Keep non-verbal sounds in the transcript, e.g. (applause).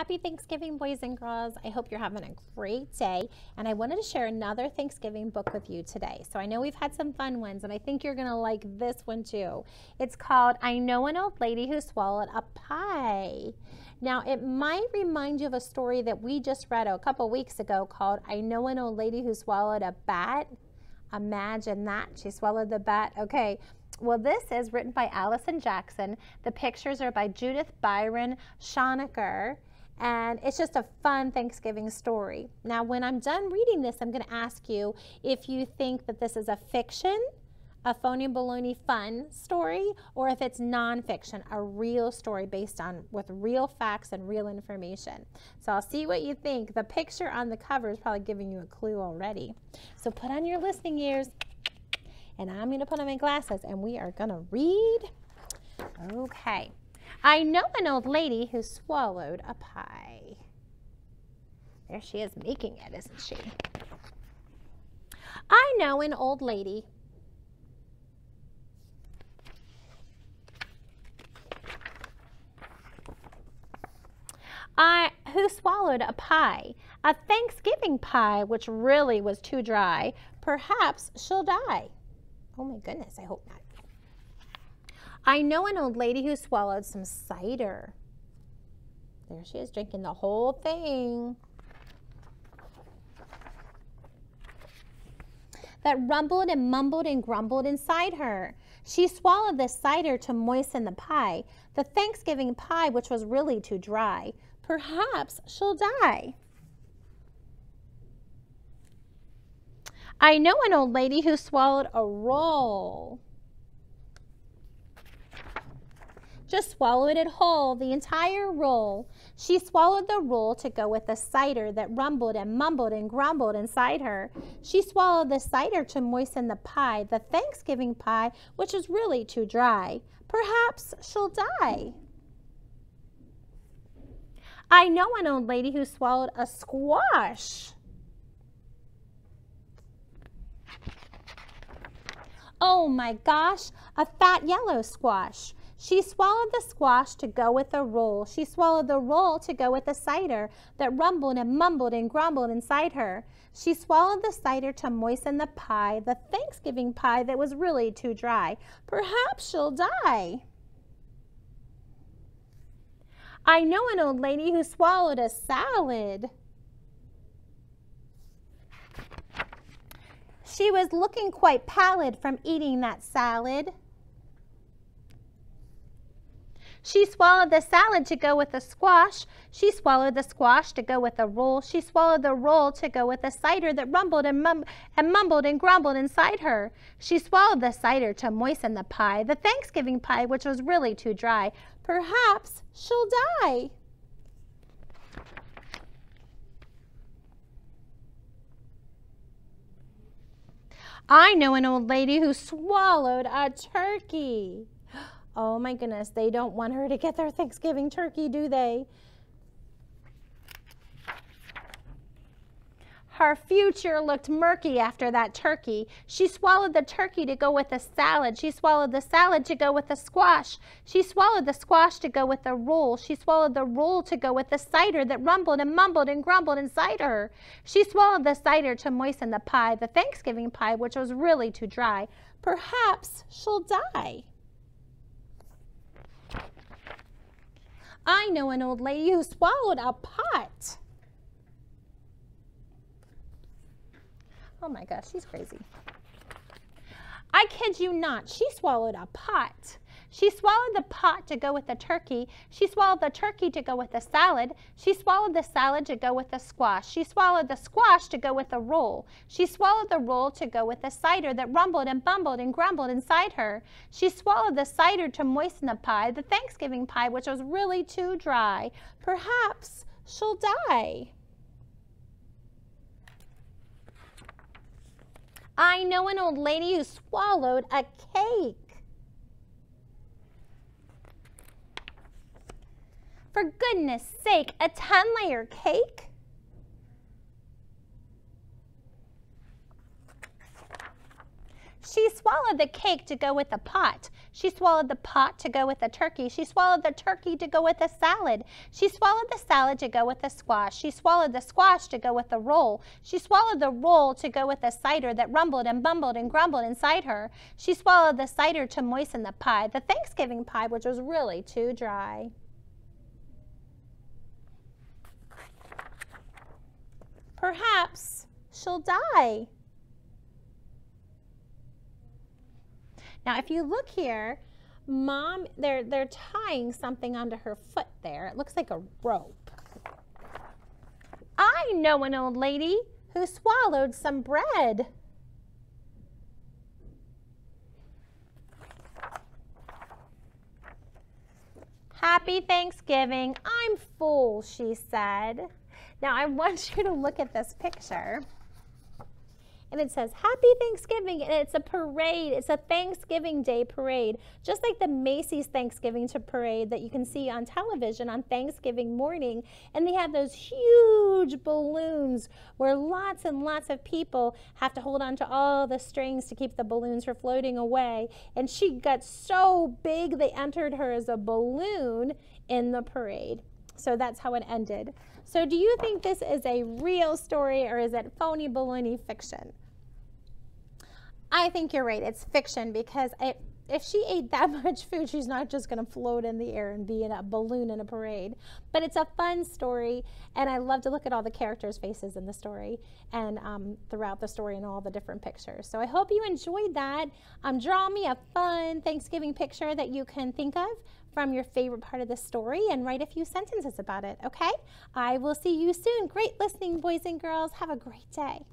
Happy Thanksgiving, boys and girls. I hope you're having a great day. And I wanted to share another Thanksgiving book with you today. So I know we've had some fun ones, and I think you're going to like this one too. It's called I Know an Old Lady Who Swallowed a Pie. Now, it might remind you of a story that we just read a couple weeks ago called I Know an Old Lady Who Swallowed a Bat. Imagine that. She swallowed the bat. Okay. Well, this is written by Alison Jackson. The pictures are by Judith Byron Schonecker. And it's just a fun Thanksgiving story. Now, when I'm done reading this, I'm going to ask you if you think that this is a fiction, a phony baloney fun story, or if it's nonfiction, a real story based on with real facts and real information. So I'll see what you think. The picture on the cover is probably giving you a clue already. So put on your listening ears, and I'm going to put on my glasses, and we are going to read. Okay. I know an old lady who swallowed a pie. There she is making it, isn't she? I know an old lady I, who swallowed a pie, a Thanksgiving pie, which really was too dry. Perhaps she'll die. Oh my goodness, I hope not. I know an old lady who swallowed some cider. There she is drinking the whole thing. That rumbled and mumbled and grumbled inside her. She swallowed the cider to moisten the pie, the Thanksgiving pie, which was really too dry. Perhaps she'll die. I know an old lady who swallowed a roll. Just swallowed it whole, the entire roll. She swallowed the roll to go with the cider that rumbled and mumbled and grumbled inside her. She swallowed the cider to moisten the pie, the Thanksgiving pie, which was really too dry. Perhaps she'll die. I know an old lady who swallowed a squash. Oh my gosh, a fat yellow squash. She swallowed the squash to go with the roll. She swallowed the roll to go with the cider that rumbled and mumbled and grumbled inside her. She swallowed the cider to moisten the pie, the Thanksgiving pie that was really too dry. Perhaps she'll die. I know an old lady who swallowed a salad. She was looking quite pallid from eating that salad. She swallowed the salad to go with the squash. She swallowed the squash to go with the roll. She swallowed the roll to go with the cider that rumbled and, mum and mumbled and grumbled inside her. She swallowed the cider to moisten the pie, the Thanksgiving pie, which was really too dry. Perhaps she'll die. I know an old lady who swallowed a turkey. Oh my goodness, they don't want her to get their Thanksgiving turkey, do they? Her future looked murky after that turkey. She swallowed the turkey to go with the salad. She swallowed the salad to go with the squash. She swallowed the squash to go with the roll. She swallowed the roll to go with the cider that rumbled and mumbled and grumbled inside her. She swallowed the cider to moisten the pie, the Thanksgiving pie, which was really too dry. Perhaps she'll die. I know an old lady who swallowed a pot. Oh my gosh, she's crazy. I kid you not, she swallowed a pot. She swallowed the pot to go with the turkey. She swallowed the turkey to go with the salad. She swallowed the salad to go with the squash. She swallowed the squash to go with the roll. She swallowed the roll to go with the cider that rumbled and bumbled and grumbled inside her. She swallowed the cider to moisten the pie, the Thanksgiving pie, which was really too dry. Perhaps she'll die. I know an old lady who swallowed a cake. For goodness sake, a 10 layer cake? She swallowed the cake to go with the pot. She swallowed the pot to go with the turkey. She swallowed the turkey to go with the salad. She swallowed the salad to go with the squash. She swallowed the squash to go with the roll. She swallowed the roll to go with the cider that rumbled and bumbled and grumbled inside her. She swallowed the cider to moisten the pie, the Thanksgiving pie, which was really too dry. Perhaps she'll die. Now, if you look here, mom, they're, they're tying something onto her foot there. It looks like a rope. I know an old lady who swallowed some bread. Happy Thanksgiving. I'm full, she said. Now I want (laughs) you to look at this picture and it says Happy Thanksgiving, and it's a parade. It's a Thanksgiving Day parade, just like the Macy's Thanksgiving to parade that you can see on television on Thanksgiving morning. And they have those huge balloons where lots and lots of people have to hold on to all the strings to keep the balloons from floating away. And she got so big they entered her as a balloon in the parade. So that's how it ended. So do you think this is a real story or is it phony baloney fiction? I think you're right. It's fiction because it, if she ate that (laughs) much food, she's not just going to float in the air and be in a balloon in a parade. But it's a fun story, and I love to look at all the characters' faces in the story and um, throughout the story and all the different pictures. So I hope you enjoyed that. Um, draw me a fun Thanksgiving picture that you can think of from your favorite part of the story and write a few sentences about it, okay? I will see you soon. Great listening, boys and girls. Have a great day.